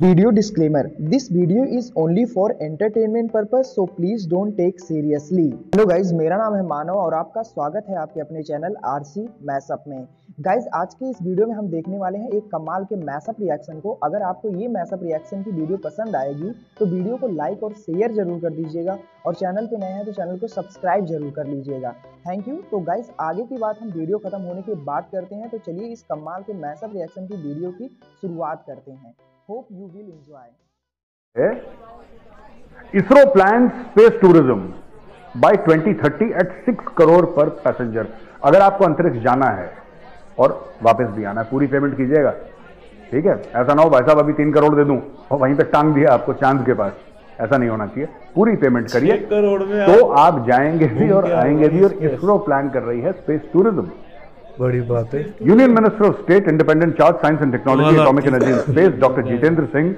Video disclaimer, This video is only for entertainment purpose, so please don't take seriously. Hello guys मेरा नाम है मानव और आपका स्वागत है आपके अपने चैनल आरसी मैसअप में। गाइज़ आज के इस वीडियो में हम देखने वाले हैं एक कमाल के मैसअप रिएक्शन को। अगर आपको ये मैसअप रिएक्शन की वीडियो पसंद आएगी तो वीडियो को लाइक और शेयर ज़रूर कर दीजिएगा और चैनल पे नए हैं तो चैनल को सब्सक्राइब ज़रूर कर लीजिएगा। थैंक यू तो गाइज़ आगे की बात हम वीडियो खत्म होने के बाद करते हैं तो चलिए इस कमाल के मैसअप रिएक्शन की वीडियो की शुरुआत करते हैं। Hope you will enjoy. ISRO plans space tourism by 2030 at 6 crore per passenger अगर आपको अंतरिक्ष जाना है और वापस भी आना है पूरी पेमेंट कीजिएगा। ठीक है? ऐसा ना हो भाई साहब अभी तीन करोड़ दे दूँ और वहीं पे टांग दिया आपको चाँद के पास। ऐसा नहीं होना चाहिए। पूरी पेमेंट करिए। करोड़ में तो आप जाएँगे भी और आएँगे भी और इसरो प्लान कर रही है स्पेस टूरिज़्म बड़ी बात है। Union minister of state independent charge science and technology atomic energy and space doctor Jitendra Singh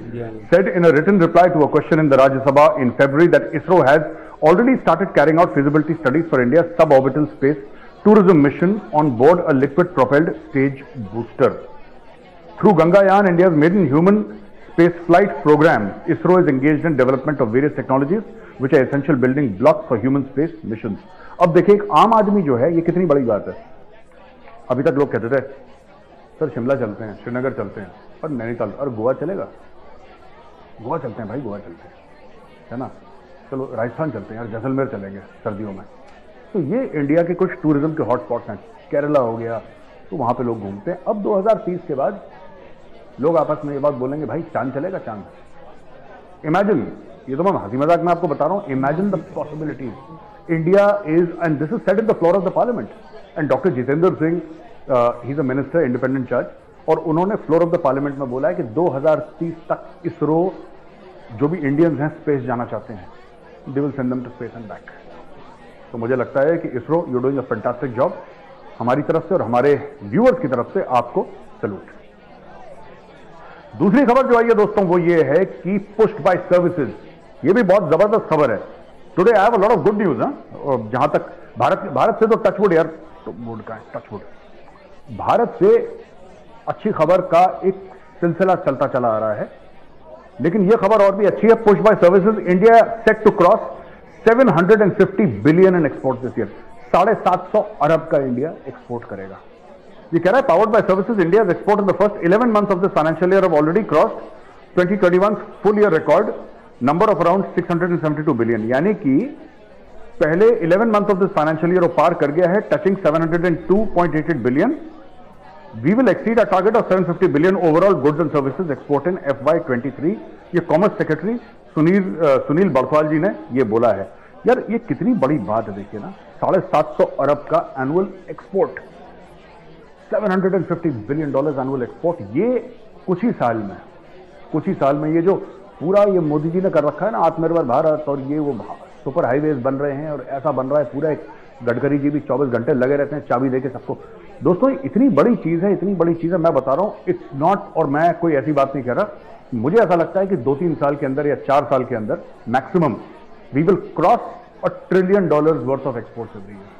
said in a written reply to a question in the Rajya Sabha in February that ISRO has already started carrying out feasibility studies for India sub orbital space tourism mission on board a liquid propelled stage booster through Gaganyaan India made in human space flight programme ISRO is engage in development of various technologies which are essential building block for human space mission अब देखिए एक आम आदमी जो है ये कितनी बड़ी बात है। अभी तक लोग कहते थे, सर, शिमला चलते हैं, श्रीनगर चलते हैं, और नैनीताल, और गोवा चलेगा? गोवा चलते हैं भाई, गोवा चलते हैं, है ना? चलो, राजस्थान चलते हैं यार जैसलमेर चलेंगे सर्दियों में। तो ये इंडिया के कुछ टूरिज़्म के हॉटस्पॉट्स हैं। केरला हो गया तो वहाँ पे लोग घूमते हैं। अब 2030 के बाद लोग आपस में ये बात बोलेंगे, भाई, चाँद चलेगा, चाँद। इमेजिन ये तो मैं हँसी मज़ाक में आपको बता रहा हूँ imagine the possibilities India is and this is said in the floor of the parliament and doctor Jitendra Singh he is a minister independent charge और उन्होंने फ्लोर ऑफ़ द पार्लियामेंट में बोला है कि 2030 तक इसरो, जो भी इंडियंस हैं स्पेस जाना चाहते हैं। They will send them to space and back तो मुझे लगता है कि ISRO you doing a fantastic job हमारी तरफ़ से और हमारे व्यूअर्स की तरफ़ से आपको सलूट दूसरी खबर जो आई है दोस्तों, वो ये है कि पुस्ट बाय सर्विसेज़ ये भी बहुत ज़बरदस्त खबर है। Today I have a lot of good news जहाँ तक भारत भारत से तो टचवुड यार। तो वुड का टचवुड भारत से अच्छी खबर का एक सिलसिला चलता चला आ रहा है। लेकिन यह खबर और भी अच्छी है। Push by services India set to cross 750 billion in export this year साढ़े सात सौ अरब का इंडिया एक्सपोर्ट करेगा। ये कह रहा है powered by services India export in the first 11 months of this financial year already cross 2021 full year record number of around 672 billion यानी कि पहले 11 month of this financial year पार कर गया है, touching 702.88 billion. We will exceed a target of 750 billion overall goods and services export in FY23 ये commerce secretary Sunil Sunil Barthwal ji ने ये बोला है। यार, ये कितनी बड़ी बात है, देखिए ना, साढ़े सात सौ अरब का annual export 750 billion dollars annual export ये कुछ ही साल में, कुछ ही साल में ये जो पूरा ये मोदी जी ने कर रखा है ना, आत्मनिर्भर भारत और ये वो भा- सुपर हाईवेज बन रहे हैं और ऐसा बन रहा है पूरा एक गडकरी जी भी 24 घंटे लगे रहते हैं, चाबी देके सबको। दोस्तों, इतनी बड़ी चीज़ है, इतनी बड़ी चीज़ है, मैं बता रहा हूँ इट्स नॉट और मैं कोई ऐसी बात नहीं कह रहा, मुझे ऐसा लगता है कि दो तीन साल के अंदर या चार साल के अंदर maximum we will cross a trillion dollars worth of exports every year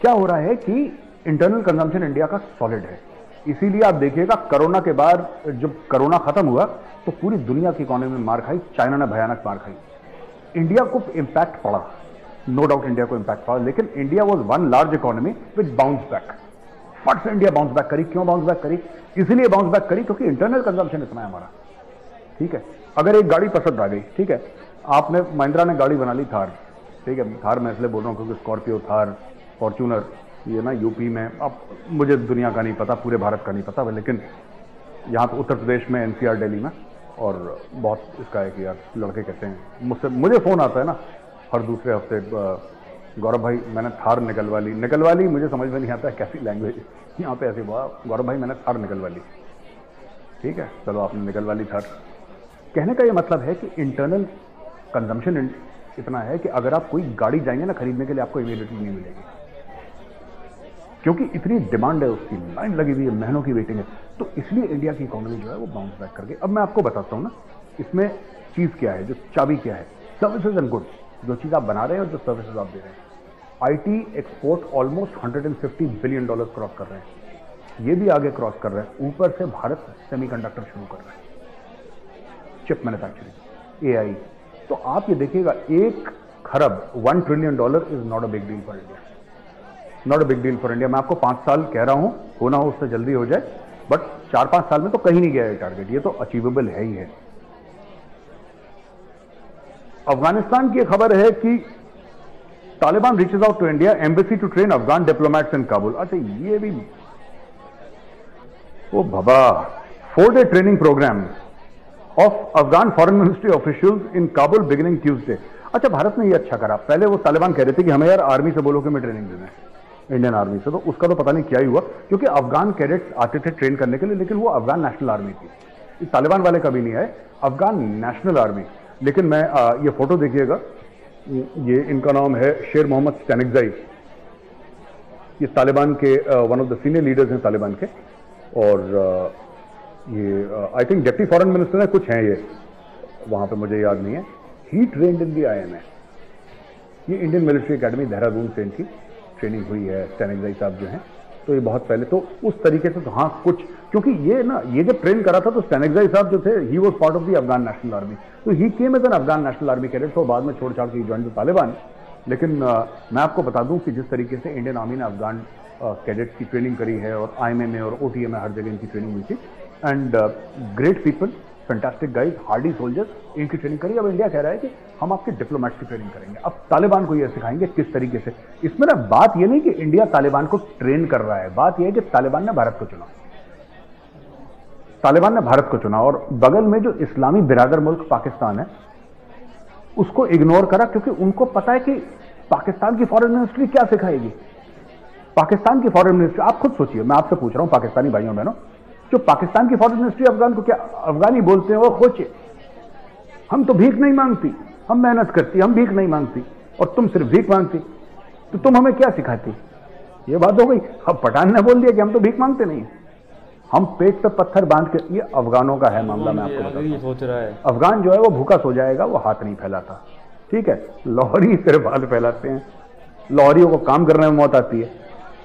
क्या हो रहा है कि इंटरनल कंजम्पशन इंडिया का सॉलिड है। इसीलिए आप देखिएगा, कोरोना के बाद जब कोरोना खत्म हुआ तो पूरी दुनिया की इकोनॉमी में मार खाई चाइना ने भयानक मार खाई। इंडिया को इम्पैक्ट पड़ा। नो डाउट इंडिया को इम्पैक्ट पड़ा, लेकिन India was one large economy which bounce back फट से इंडिया बाउंस बैक करी, क्यों बाउंस बैक करी? इसलिए बाउंस बैक करी क्योंकि इंटरनल कंजम्पशन इतना है हमारा। ठीक है? अगर एक गाड़ी पसंद आ गई, ठीक है? आपने महिंद्रा ने गाड़ी बना ली थार। ठीक है? थार मैं इसलिए बोल रहा हूँ क्योंकि स्कॉर्पियो थार फॉर्चूनर ये ना यूपी में, अब मुझे दुनिया का नहीं पता, पूरे भारत का नहीं पता, लेकिन यहाँ पे उत्तर प्रदेश में एनसीआर दिल्ली में और बहुत इसका है कि यार, लड़के कहते हैं? मुझसे, मुझे फ़ोन आता है ना, हर दूसरे हफ़्ते गौरव भाई, मैंने थार निकलवा ली। निकलवा ली, मुझे समझ में नहीं आता है कैसी लैंग्वेज यहाँ पे ऐसे हुआ, गौरव भाई, मैंने थार निकलवा ली। ठीक है, चलो आपने निकलवा ली थार। कहने का ये मतलब है कि इंटरनल कंजम्पशन इतना है कि अगर आप कोई गाड़ी जाएँगे ना खरीदने के लिए, आपको इमीडिएटली नहीं मिलेगी। क्योंकि इतनी डिमांड है, उसकी लाइन लगी हुई है, महीनों की वेटिंग है। तो इसलिए इंडिया की इकोनॉमी जो है, वो बाउंस बैक करके, अब मैं आपको बताता हूँ ना, इसमें चीज़ क्या है, जो चाबी क्या है? सर्विसेज़ एंड गुड्स जो चीज़ आप बना रहे हैं और जो सर्विसेज़ आप दे रहे हैं। IT export almost 150 billion dollar cross कर रहे हैं। ये भी आगे क्रॉस कर रहे हैं। ऊपर से भारत सेमीकंडक्टर शुरू कर रहा है। चिप मैन्युफैक्चरिंग एआई तो आप ये देखिएगा, एक खरब one trillion dollar is not a big deal for India not a big deal for India मैं आपको पाँच साल कह रहा हूँ होना हो उससे जल्दी हो जाए बट चार पाँच साल में तो कहीं नहीं गया है टारगेट ये तो अचीवेबल है ही है। अफ़गानिस्तान की खबर है कि Taliban reaches out to India embassy to train Afghan diplomats in Kabul अच्छा ये भी ओ बाबा four day training programme of Afghan foreign ministry officials in Kabul beginning Tuesday अच्छा भारत ने ये अच्छा करा। पहले वो तालिबान कह रहे थे कि हमें यार आर्मी से बोलो कि मैं ट्रेनिंग देना है। इंडियन आर्मी से। तो उसका तो पता नहीं क्या ही हुआ क्योंकि अफगान कैडेट्स आते थे ट्रेन करने के लिए लेकिन वो अफगान नेशनल आर्मी थी। तालिबान वाले कभी नहीं आए अफगान नेशनल आर्मी लेकिन मैं आ, ये फ़ोटो देखिएगा। ये इनका नाम है शेर मोहम्मद स्टैनिकजाई ये तालिबान के one of the senior leaders हैं तालिबान के। और ये I think deputy foreign minister है कुछ हैं ये। वहाँ पे मुझे याद नहीं है। ही ट्रेंड इन दी आई ये इंडियन मिलिट्री अकेडमी देहरादून से इनकी। ट्रेनिंग हुई है स्टैनिकजाई साहब जो हैं तो ये बहुत पहले तो उस तरीके से तो हाँ कुछ क्योंकि ये ना ये जब ट्रेन करा था तो स्टैनिकजाई साहब जो थे he was part of the Afghan national army तो he came as an Afghan national army cadet तो बाद में छोड़ छाड़ के ज्वाइन तालिबान लेकिन आ, मैं आपको बता दूँ कि जिस तरीके से इंडियन आर्मी ने अफगान कैडेट्स की ट्रेनिंग करी है और आई में और ओटीए में हर जगह इनकी ट्रेनिंग हुई थी. And great people fantastic guide hardy soldiers इनकी ट्रेनिंग करी। अब इंडिया कह रहा है कि हम आपके डिप्लोमेट्स की ट्रेनिंग करेंगे। अब तालिबान को यह सिखाएँगे किस तरीके से। इसमें ना बात यह नहीं कि इंडिया तालिबान को ट्रेन कर रहा है। बात यह है कि तालिबान ने भारत को चुना। तालिबान ने भारत को चुना और बगल में जो इस्लामी बिरादर मुल्क पाकिस्तान है, उसको इग्नोर करा क्योंकि उनको पता है कि पाकिस्तान की फॉरेन मिनिस्ट्री क्या सिखाएगी। पाकिस्तान की फॉरेन मिनिस्ट्री आप खुद सोचिए। मैं आपसे पूछ रहा हूँ, पाकिस्तानी भाइयों, बहनों जो पाकिस्तान की फॉरेन मिनिस्ट्री अफगान को क्या अफगानी बोलते हैं वो खोचे हम तो भीख नहीं मांगती हम मेहनत करती हम भीख नहीं मांगती और तुम सिर्फ़ भीख मांगती तो तुम हमें क्या सिखाती? ये बात हो गई। अब पठान ने बोल दिया कि हम तो भीख मांगते नहीं। हम पेट पे पत्थर बाँध के ये अफगानों का है मामला मैं आपको बता सोच रहा है। अफगान जो है वो भूखा सो जाएगा वो हाथ नहीं फैलाता। ठीक है? लाहौरी सिर्फ़ हाथ फैलाते हैं। लाहौरियों को काम करने में मौत आती है।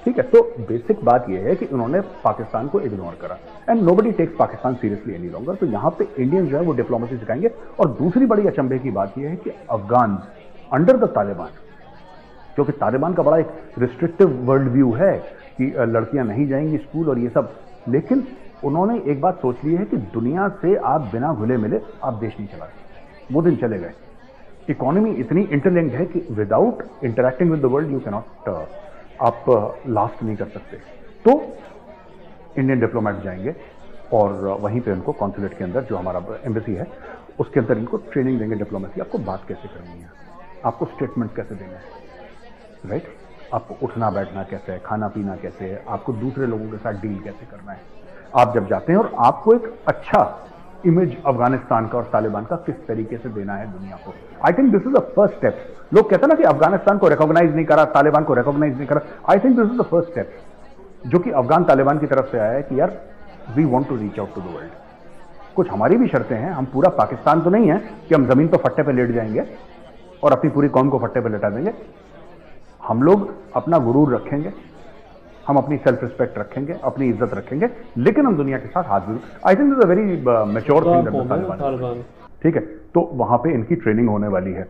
ठीक है तो बेसिक बात यह है कि उन्होंने पाकिस्तान को इग्नोर करा। And nobody takes Pakistan seriously any longer तो यहाँ पे इंडियन जो है वो डिप्लोमेसी सिखाएँगे। और दूसरी बड़ी अचंभे की बात यह है कि अफगान अंडर द तालिबान क्योंकि तालिबान का बड़ा एक रिस्ट्रिक्टिव वर्ल्ड व्यू है कि लड़कियाँ नहीं जाएँगी स्कूल और ये सब। लेकिन उन्होंने एक बात सोच ली है कि दुनिया से आप बिना घुले मिले आप देश नहीं चला वो दिन चले गए। इकोनॉमी इतनी इंटरलिंक्ड है कि without interacting with the world you cannot आप लास्ट नहीं कर सकते। तो इंडियन डिप्लोमेट जाएँगे और वहीं पे उनको कॉन्सुलेट के अंदर जो हमारा एम्बेसी है, उसके अंदर इनको ट्रेनिंग देंगे डिप्लोमेसी आपको बात कैसे करनी है? आपको स्टेटमेंट कैसे देना है? राइट आपको उठना बैठना कैसे है? खाना पीना कैसे है? आपको दूसरे लोगों के साथ डील कैसे करना है? आप जब जाते हैं और आपको एक अच्छा इमेज अफ़गानिस्तान का और तालिबान का किस तरीके से देना है दुनिया को? I think this is the first step लोग कहते ना कि अफ़गानिस्तान को रिकॉग्नाइज नहीं करा तालिबान को रिकॉग्नाइज नहीं करा। I think this is the first step जो कि अफगान तालिबान की तरफ़ से आया है कि यार we want to reach out to the world कुछ हमारी भी शर्तें हैं। हम पूरा पाकिस्तान तो नहीं है कि हम ज़मीन पर फट्टे पर लेट जाएँगे और अपनी पूरी कौम को फट्टे पर लेटा देंगे। हम लोग अपना गुरूर रखेंगे। हम अपनी सेल्फ रिस्पेक्ट रखेंगे अपनी इज़्ज़त रखेंगे लेकिन हम दुनिया के साथ हाथ भी I think is a very mature thing ठीक है तो वहाँ पे इनकी ट्रेनिंग होने वाली है।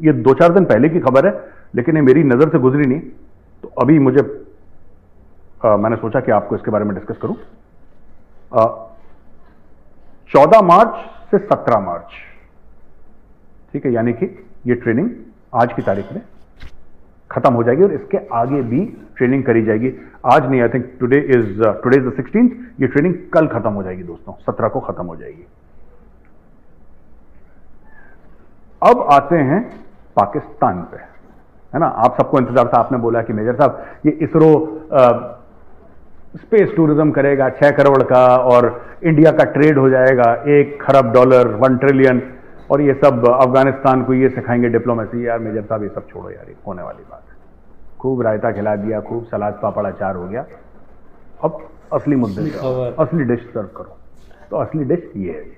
ये दो चार दिन पहले की खबर है लेकिन ये मेरी नज़र से गुजरी नहीं। तो अभी मुझे आ, मैंने सोचा कि आपको इसके बारे में डिस्कस करूँ। चौदह मार्च से सत्रह मार्च। ठीक है यानी कि ये ट्रेनिंग आज की तारीख में खत्म हो जाएगी और इसके आगे भी ट्रेनिंग करी जाएगी। आज नहीं I think today is today is the sixteen ये ट्रेनिंग कल खत्म हो जाएगी दोस्तों। सत्रह को खत्म हो जाएगी। अब आते हैं पाकिस्तान पे। है ना? आप सबको इंतज़ार था, आपने बोला कि मेजर साहब, ये इसरो स्पेस टूरिज़्म करेगा, छह करोड़ का और इंडिया का ट्रेड हो जाएगा, एक खरब डॉलर वन ट्रिलियन और ये सब अफ़गानिस्तान को ये सिखाएँगे डिप्लोमेसी यार मेजर साहब ये सब छोड़ो यार होने वाली बात है। खूब रायता खिला दिया खूब सलाद पापड़ अचार हो गया। अब असली मुद्दे असली डिश सर्व करो। तो असली डिश ये है।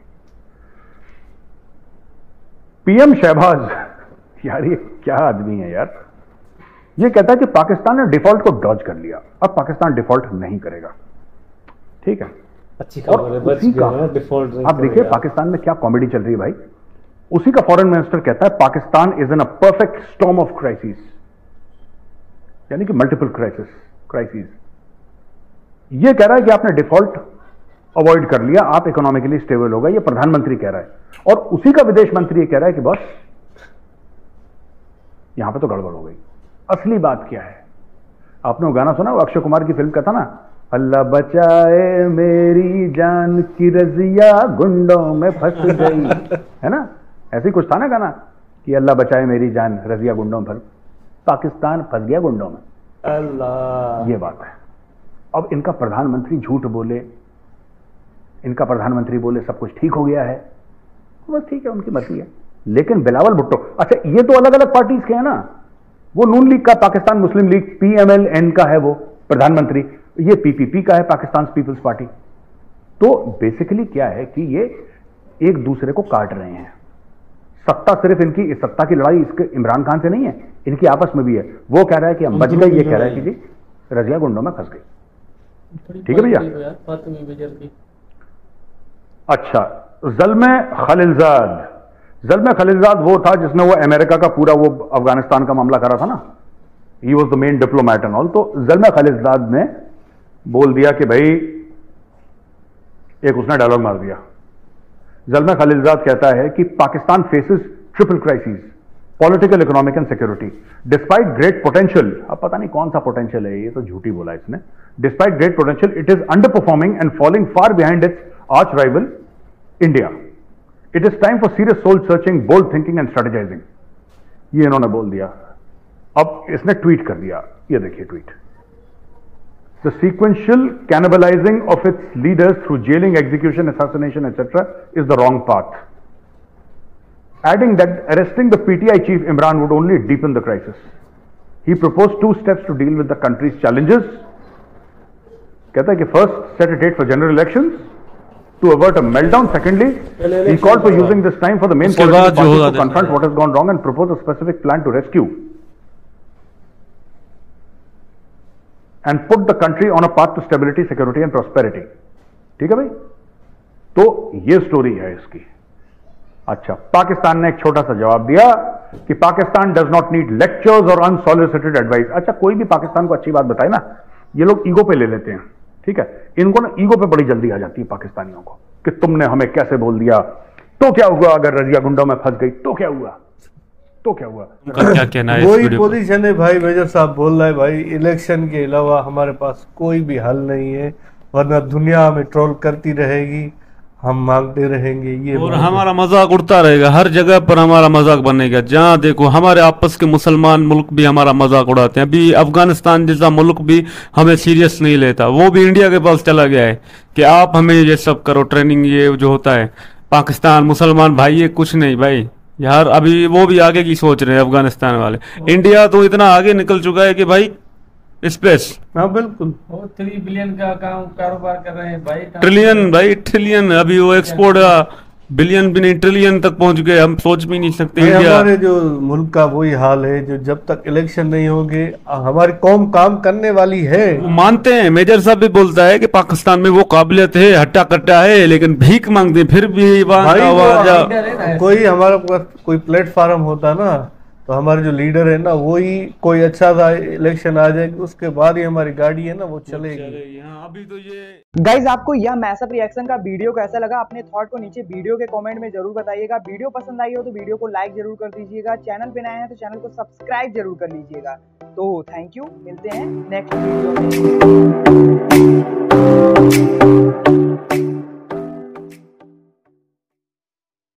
पीएम शहबाज यार ये क्या आदमी है यार? ये कहता है कि पाकिस्तान ने डिफ़ॉल्ट को डॉज कर लिया। अब पाकिस्तान डिफ़ॉल्ट नहीं करेगा। ठीक है? अच्छी खबर है डिफ़ॉल्ट आप देखिए पाकिस्तान में क्या कॉमेडी चल रही है भाई। उसी का फॉरेन मिनिस्टर कहता है, Pakistan is in a perfect storm of crisis यानी कि मल्टीपल क्राइसिस क्राइसिस ये कह रहा है कि आपने डिफ़ॉल्ट अवॉइड कर लिया, आप इकोनॉमिकली स्टेबल होगा यह प्रधानमंत्री कह रहा है। और उसी का विदेश मंत्री ये कह रहा है कि बस, यहाँ पे तो गड़बड़ हो गई। असली बात क्या है? आपने वो गाना सुना, वो अक्षय कुमार की फ़िल्म का था ना? अल्लाह बचाए मेरी जान की रजिया, गुंडों में फंस गई। है ना? ऐसे ही कुछ था ना गाना कि अल्लाह बचाए मेरी जान रजिया गुंडों पर। पाकिस्तान फंस गया गुंडों में। अल्लाह। ये बात है। अब इनका प्रधानमंत्री झूठ बोले इनका प्रधानमंत्री बोले सब कुछ ठीक हो गया है। बस ठीक है उनकी मर्ज़ी है। लेकिन बिलावल भुट्टो अच्छा ये तो अलग अलग पार्टीज़ के हैं ना। वो नून लीग का पाकिस्तान मुस्लिम लीग पीएमएलएन का है वो प्रधानमंत्री। ये पीपीपी का है पाकिस्तान पीपल्स पार्टी। तो बेसिकली क्या है कि ये एक दूसरे को काट रहे हैं। सत्ता सिर्फ़ इनकी इस सत्ता की लड़ाई इसके इमरान खान से नहीं है इनकी आपस में भी है। वो कह रहा है कि हम बच गए ये कह रहा है कि जी रजिया गुंडों में फंस गई ठीक है भैया? फातिमी बेजर की। अच्छा जलम खलिलजाद। जलम खलिलजाद वो था जिसने वो अमेरिका का पूरा वो अफ़गानिस्तान का मामला करा था ना? He was the main diplomat and all तो जलम खलिलजाद ने बोल दिया कि भाई एक उसने डायलॉग मार दिया। जलम खलिलजाद कहता है कि Pakistan faces triple crisis political economic and security despite great potential अब पता नहीं कौन सा पोटेंशियल है, ये तो झूठी बोला इसने। Despite great potential it is under performing and following far behind its arch rival India it is time for serious soul searching bold thinking and strategising ये इन्होंने बोल दिया। अब इसने ट्वीट कर दिया। ये देखिए tweet The sequential cannibalizing of its leaders through jailing, execution, assassination, etc., is the wrong path. Adding that arresting the PTI chief Imran would only deepen the crisis. He proposed two steps to deal with the country's challenges. कहता है कि first, set a date for general elections to avert a meltdown. Secondly, he called for using this time for the main उसके political बाद जो parties होगा to confront what has gone wrong and propose a specific plan to rescue and put the country on a path to stability security and prosperity ठीक है भाई? तो ये story है इसकी। अच्छा पाकिस्तान ने एक छोटा सा जवाब दिया कि Pakistan does not need lectures और अनसॉलिसिटेड एडवाइस अच्छा कोई भी पाकिस्तान को अच्छी बात बताए ना, ये लोग ईगो पे ले लेते हैं। ठीक है? इनको ना ईगो पे बड़ी जल्दी आ जाती है पाकिस्तानियों को कि तुमने हमें कैसे बोल दिया? तो क्या हुआ अगर रजिया गुंडों में फंस गई? तो क्या हुआ? तो क्या हुआ? क्या कहना है वही पोजीशन है भाई मेजर साहब बोल रहा है भाई इलेक्शन के अलावा हमारे पास कोई भी हल नहीं है वरना दुनिया हमें ट्रोल करती रहेगी हम मांगते रहेंगे ये और हमारा मज़ाक उड़ता रहेगा हर जगह पर हमारा मज़ाक बनेगा। जहाँ देखो हमारे आपस के मुसलमान मुल्क भी हमारा मज़ाक उड़ाते हैं। अभी अफ़गानिस्तान जैसा मुल्क भी हमें सीरियस नहीं लेता। वो भी इंडिया के पास चला गया है कि आप हमें ये सब करो ट्रेनिंग ये जो होता है। पाकिस्तान मुसलमान भाई ये कुछ नहीं भाई। यार अभी वो भी आगे की सोच रहे हैं अफ़गानिस्तान वाले। इंडिया तो इतना आगे निकल चुका है कि भाई स्पेस हाँ बिल्कुल। थ्री बिलियन का काम कारोबार कर रहे हैं भाई। ट्रिलियन भाई ट्रिलियन अभी वो एक्सपोर्ट बिलियन भी नहीं ट्रिलियन तक पहुँच गए। हम सोच भी नहीं सकते नहीं, हमारे जो मुल्क का वही हाल है जो जब तक इलेक्शन नहीं होंगे हमारी कौम काम करने वाली है। मानते हैं। मेजर साहब भी बोलता है कि पाकिस्तान में वो काबिलियत है हट्टा कट्टा है लेकिन भीख मांगते हैं, फिर भी कोई हमारा कोई प्लेटफॉर्म होता ना तो हमारे जो लीडर है ना वही कोई अच्छा सा इलेक्शन आ जाएगी उसके बाद ही हमारी गाड़ी है ना वो चलेगी। हाँ, अभी तो ये गाइज़ आपको यह मैसअप रिएक्शन का वीडियो कैसा लगा? अपने थॉट को नीचे वीडियो के कमेंट में ज़रूर बताइएगा। वीडियो पसंद आई हो तो वीडियो को लाइक ज़रूर कर दीजिएगा। चैनल पे नए हैं तो चैनल को सब्सक्राइब ज़रूर कर लीजिएगा। तो थैंक यू मिलते हैं नेक्स्ट वीडियो में।